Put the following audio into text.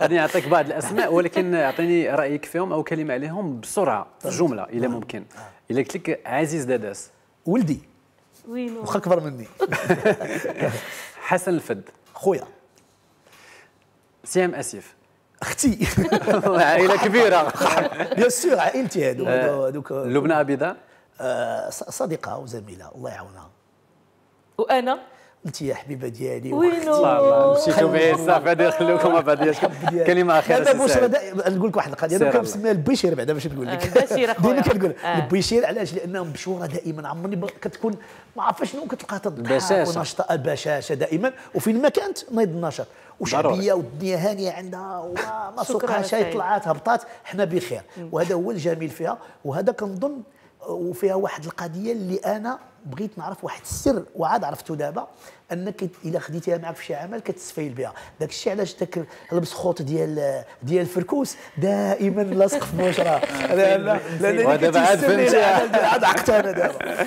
غادي نعطيك بعض الأسماء ولكن أعطيني رأيك فيهم أو كلمة عليهم بسرعة في جملة اذا ممكن. إلا قلت لك عزيز داداس. ولدي. وينو واخا اكبر مني. حسن الفد. خويا. سيام أسيف. أختي. عائلة كبيرة. بيان سور عائلتي هذوك هذوك لبنى ابيضاء آه، صديقة وزميله الله يعاونها. وأنا؟ انت يا حبيبة ديالي وينو مشيتوا بعيد صافي غادي نخلوكم بعد ديالي. كلمة أخيرة دابا. دا- نقول لك واحد القضية أنا. كنسميها البشير بعدا باش نقول لك آه،. ديما كنقول آه. البشير علاش لأنهم بشوره دائما عمرني كتكون ما عرفتش شنو كتلقى تضحك. ونشطة البشاشة دائما وفين ما كانت نايض النشاط وشعبية. والدنيا هانية عندها وما ما سوقها شيء سعيد. طلعت هبطات حنا بخير وهذا هو الجميل فيها وهذا كنظن وفيها واحد القضية اللي أنا بغيت نعرف واحد السر وعاد عرفته دابا أنك إلا خديتيها معك في شي عمل كتستفيد بها. داك الشيء علاش داك المسخوط ديال ديال الفركوس دائما لاصق في بشرى لأن ودابا عاد فهمتيها. عاد عقتها أنا دابا.